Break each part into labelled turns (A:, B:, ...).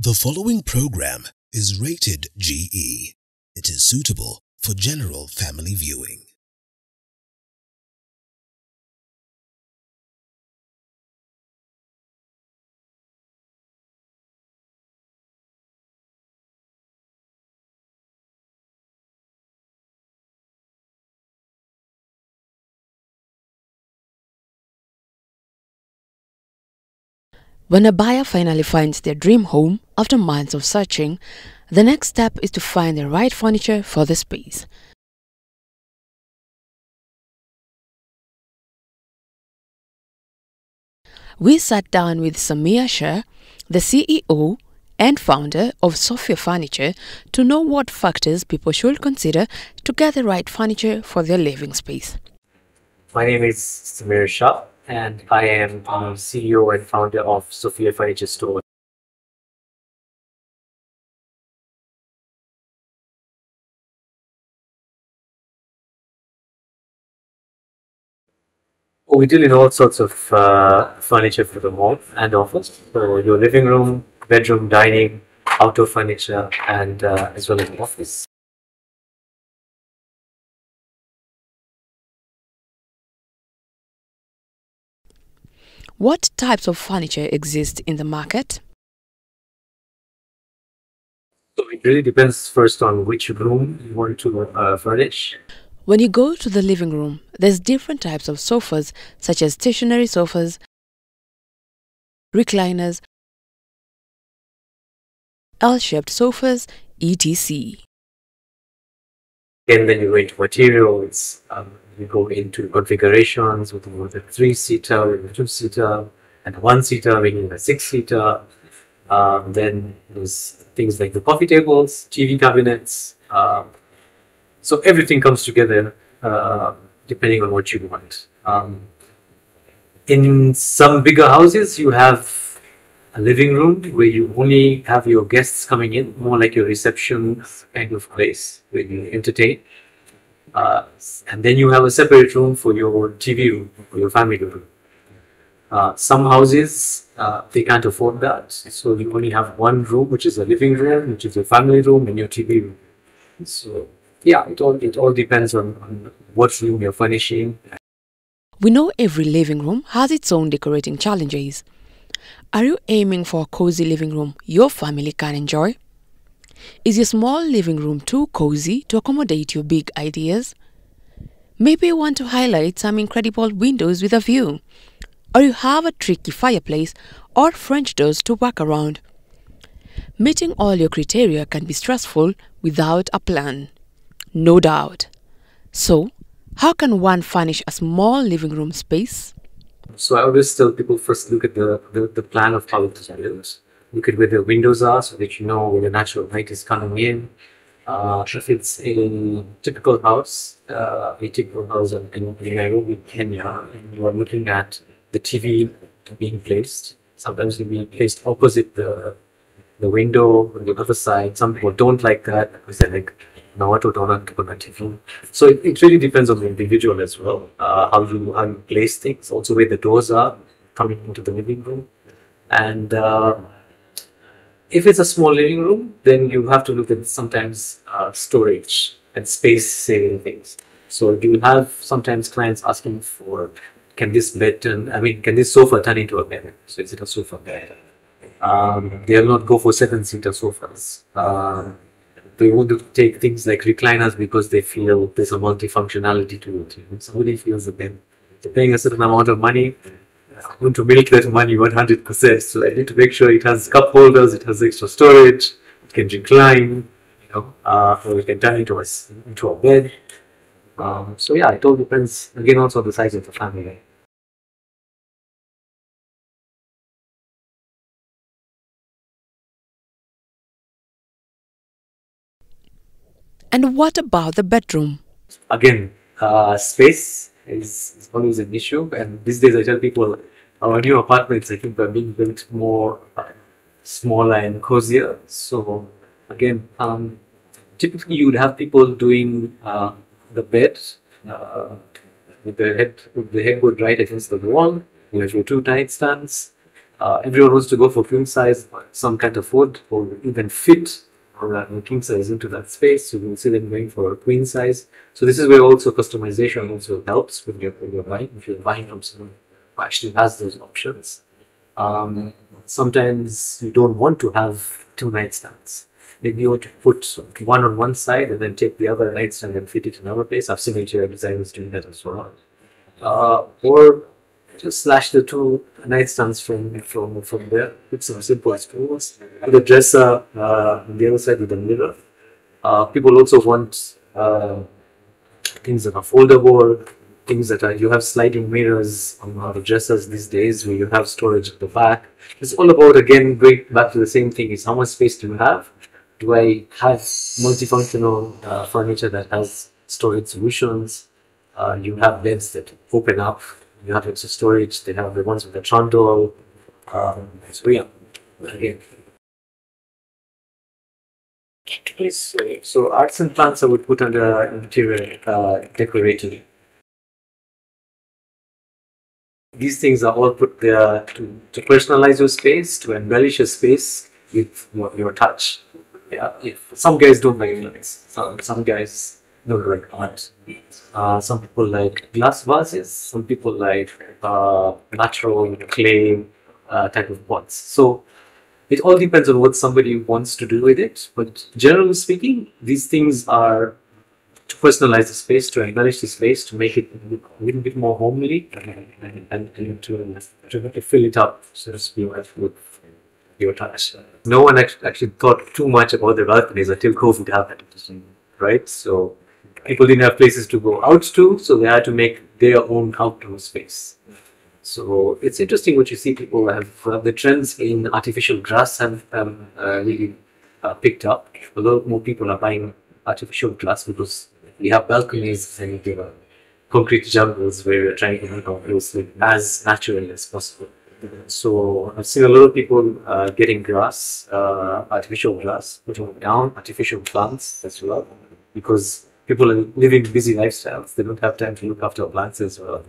A: The following program is rated GE. It is suitable for general family viewing.
B: When a buyer finally finds their dream home after months of searching, the next step is to find the right furniture for the space. We sat down with Samir Shah, the CEO and founder of Sophia Furniture, to know what factors people should consider to get the right furniture for their living space.
C: My name is Samir Shah, and I am um, the CEO and founder of Sophia Furniture Store. We deal in all sorts of uh, furniture for the home and office. So your living room, bedroom, dining, outdoor furniture, and uh, as well as office.
B: What types of furniture exist in the market?
C: So it really depends first on which room you want to uh, furnish.
B: When you go to the living room, there's different types of sofas such as stationary sofas, recliners, L-shaped sofas, etc.
C: And then you go into materials, um, you go into configurations with, a three-seater, a two-seater, and a one-seater, making a six-seater. Um, then there's things like the coffee tables, TV cabinets. Um, so everything comes together uh, depending on what you want. Um, in some bigger houses, you have a living room where you only have your guests coming in, more like your reception kind of place where you entertain. Uh, and then you have a separate room for your TV room, for your family room. Uh, some houses, uh, they can't afford that. So you only have one room, which is a living room, which is your family room, and your TV room. So yeah, it all, it all depends on, on what room you're furnishing.
B: We know every living room has its own decorating challenges. Are you aiming for a cozy living room your family can enjoy? Is your small living room too cozy to accommodate your big ideas? Maybe you want to highlight some incredible windows with a view, or you have a tricky fireplace or French doors to work around. Meeting all your criteria can be stressful without a plan. No doubt. So, how can one furnish a small living room space?
C: So I always tell people first look at the, the, the plan of how it is. Look at where the windows are so that you know where the natural light is coming in. Uh, if it's a typical house, uh, a typical house in, in Nairobi, Kenya, and you are looking at the TV being placed, sometimes it'll be placed opposite the the window on the other side. Some people don't like that because they're like, no, I don't want to put TV. So it, it really depends on the individual as well, uh, how you how you place things, also where the doors are coming into the living room, and uh, if it's a small living room, then you have to look at sometimes uh, storage and space saving things. So you have sometimes clients asking for, can this bed turn, I mean, can this sofa turn into a bed? So is it a sofa bed? Um, they'll not go for seven seater sofas. Um, they want to take things like recliners because they feel there's a multifunctionality to it. Know? Somebody feels that they're paying a certain amount of money, I want to milk that money 100%. So I need to make sure it has cup holders, it has extra storage, it can recline, you know, uh, or it can turn into a, into a bed. Um, so yeah, it all depends, again, also on the size of the family.
B: And what about the bedroom?
C: Again, uh, space is, is always an issue. And these days I tell people our new apartments, I think, are being built more uh, smaller and cozier. So again, um, typically you would have people doing uh, the bed uh, with the head with the head headboard right against the wall. You have your two nightstands. Uh, everyone wants to go for queen size, some can't afford or even fit uh, king size into that space. So you will see them going for a queen size. So this is where also customization also helps when you're, when you're buying. If you're buying from someone who actually has those options. Um, sometimes you don't want to have two nightstands. Maybe you want to put one on one side and then take the other nightstand and fit it in another place. I've seen interior designers doing that as well. Uh, or just slash the two nightstands from from from there. Put some simple stools. Put a dresser uh, on the other side with a mirror. Uh, people also want uh, things that are foldable, things that are you have sliding mirrors on the dressers these days where you have storage at the back. It's all about again going back to the same thing: is how much space do you have? Do I have multifunctional uh, furniture that has storage solutions? Uh, you have beds that open up you have extra storage. They have the ones with the trundle. Um, so yeah, again. Please, so arts and plants I would put under interior uh, decorating. These things are all put there to, to personalize your space, to embellish your space with your, touch. Yeah, if some guys don't like plants, some, some guys don't like art. Uh, some people like glass vases, some people like uh, natural clay uh, type of pots. So it all depends on what somebody wants to do with it. But generally speaking, these things are to personalize the space, to embellish the space, to make it a little bit more homely, and, and, and to, to fill it up, so to speak, with your touch. No one actually thought too much about the balconies until COVID happened, right? So people didn't have places to go out to, so they had to make their own outdoor space. So it's interesting what you see. People have uh, the trends in artificial grass have um, uh, really uh, picked up. A lot more people are buying artificial grass because we have balconies and concrete jungles where we're trying to make our place as natural as possible. So I've seen a lot of people uh, getting grass, uh, artificial grass, putting down artificial plants as well, because people are living busy lifestyles. They don't have time to look after plants as well.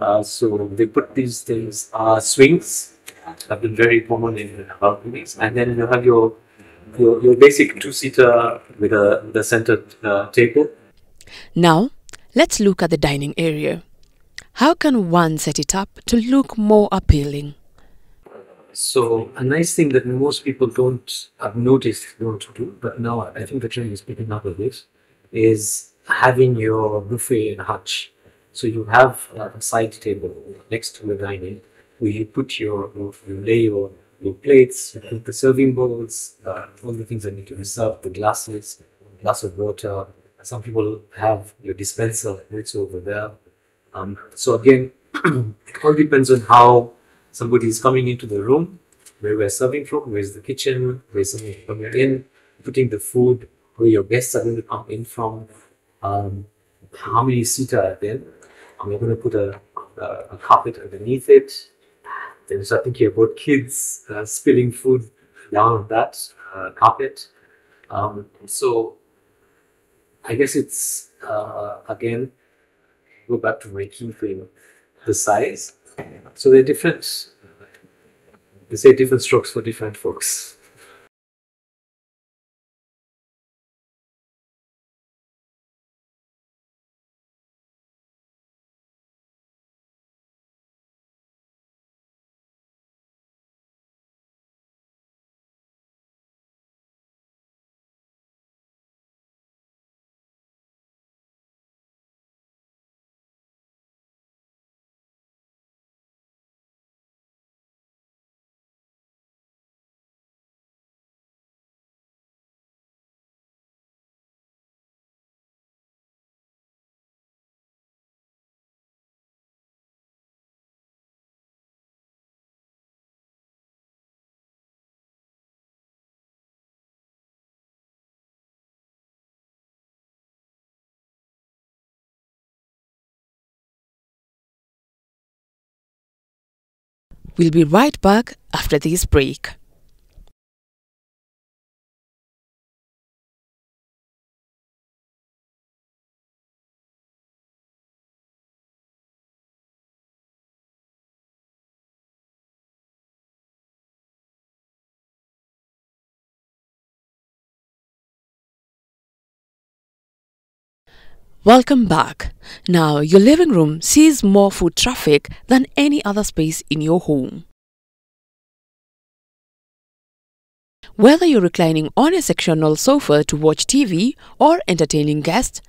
C: Uh, so they put these things, uh, swings have been very common in balconies. And then you have your your, your basic two-seater with a the centered uh, table.
B: Now, let's look at the dining area. How can one set it up to look more appealing?
C: So a nice thing that most people don't have noticed don't do, but now I think the trend is picking up with this, is having your buffet and hutch. So you have a side table next to the dining where you put your, you lay your, your plates, you put the serving bowls, uh, all the things that need to be served, the glasses, glass of water. Some people have your dispenser it's over there. Um, so again, it all depends on how somebody is coming into the room, where we're serving from, where's the kitchen, where's somebody coming in, putting the food, where your guests are going to come in from, um, how many seats are there. We're going to put a, a, a carpet underneath it. Then start thinking about kids uh, spilling food down that uh, carpet. Um, so I guess it's, uh, again, go back to my key thing, the size. So they're different. They say different strokes for different folks.
B: We'll be right back after this break. Welcome back. Now, your living room sees more foot traffic than any other space in your home. Whether you're reclining on a sectional sofa to watch TV or entertaining guests,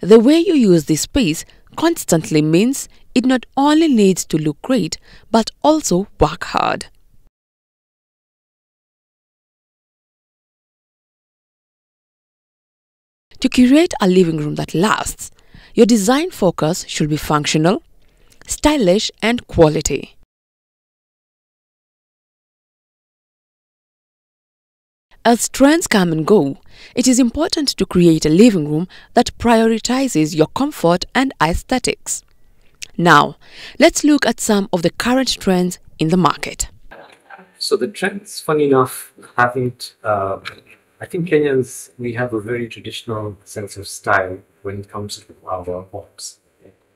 B: the way you use this space constantly means it not only needs to look great but also work hard. To curate a living room that lasts, your design focus should be functional, stylish, and quality. As trends come and go, it is important to create a living room that prioritizes your comfort and aesthetics. Now, let's look at some of the current trends in the market.
C: So the trends, funny enough, haven't. Uh, I think Kenyans we have a very traditional sense of style when it comes to our homes,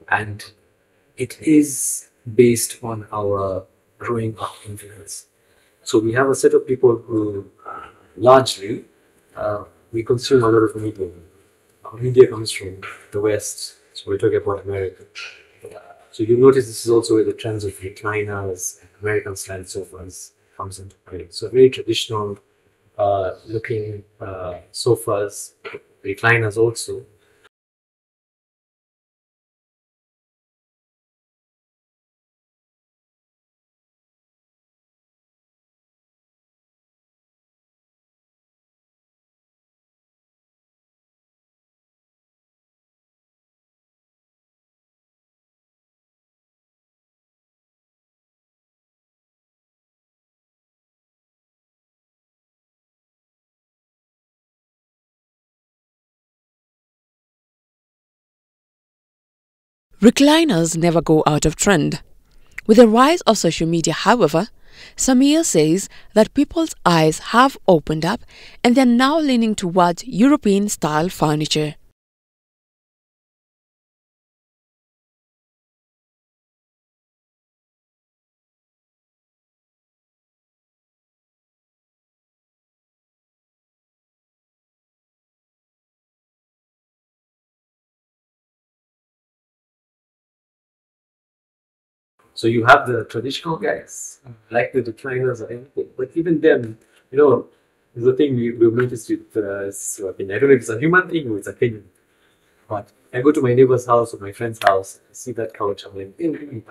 C: and it is based on our growing up influence. So we have a set of people who uh, largely uh, we consume a lot of media. Our media comes from the West, so we're talking about America. So you notice this is also where the trends of recliners American style sofas comes into play. So very traditional uh, looking uh, sofas, recliners also.
B: Recliners never go out of trend. With the rise of social media, however, Samir says that people's eyes have opened up and they're now leaning towards European style furniture.
C: So you have the traditional guys, like the recliners or anything, but even then, you know, a thing we, we've noticed with uh, so, I, mean, I don't know if it's a human thing or it's a thing, but I go to my neighbor's house or my friend's house, I see that couch, I'm like, it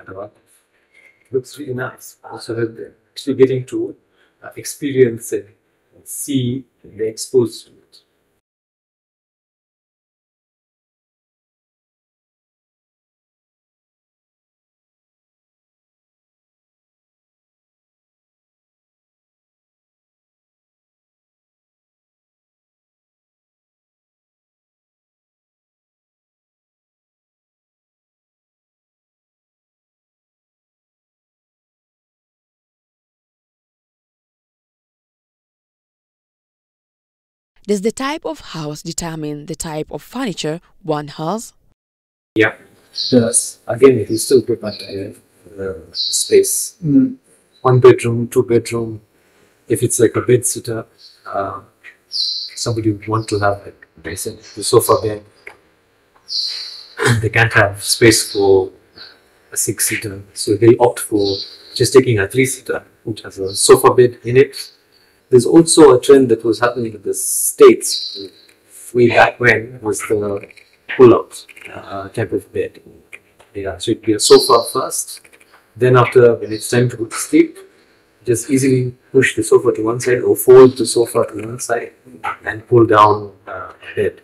C: looks really nice. Also, actually getting to uh, experience and see be exposed
B: Does the type of house determine the type of furniture one has?
C: Yeah, does. Again, it is still prepared uh, the space. One bedroom, two bedroom. If it's like a bed sitter, uh, somebody would want to have like I said, the sofa bed. They can't have space for a six seater, so they opt for just taking a three seater, which has a sofa bed in it. There's also a trend that was happening in the states way back when was the pull-out uh, type of bed. Yeah, so it'd be a sofa first. Then after when it's time to go to sleep, just easily push the sofa to one side or fold the sofa to one side and pull down uh, bed.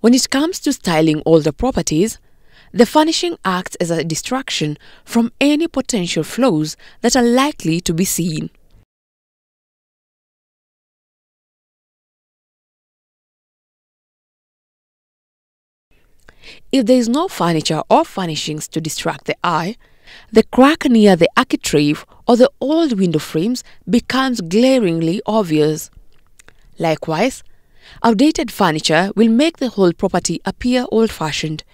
B: When it comes to styling older properties, the furnishing acts as a distraction from any potential flaws that are likely to be seen. If there is no furniture or furnishings to distract the eye, the crack near the architrave or the old window frames becomes glaringly obvious. Likewise, outdated furniture will make the whole property appear old fashioned.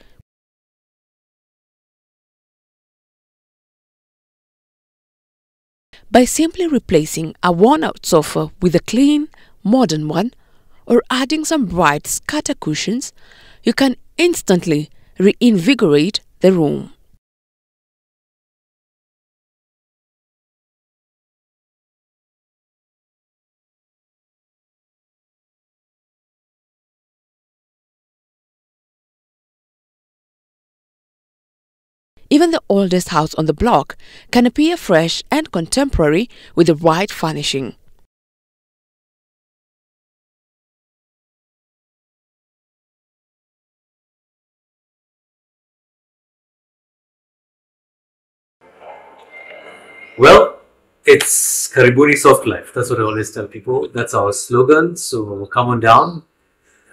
B: By simply replacing a worn out sofa with a clean, modern one, or adding some bright scatter cushions, you can instantly reinvigorate the room. Even the oldest house on the block can appear fresh and contemporary with the right furnishing.
C: Well, it's Karibuni Soft Life. That's what I always tell people. That's our slogan. So come on down.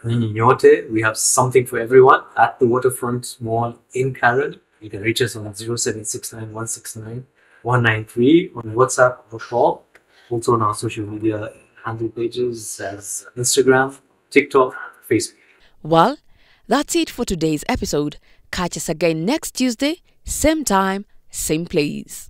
C: We have something for everyone at the Waterfront Mall in Karen. You can reach us on 0769 169 193 on WhatsApp or call. Also on our social media handle pages as Instagram, TikTok, Facebook.
B: Well, that's it for today's episode. Catch us again next Tuesday, same time, same place.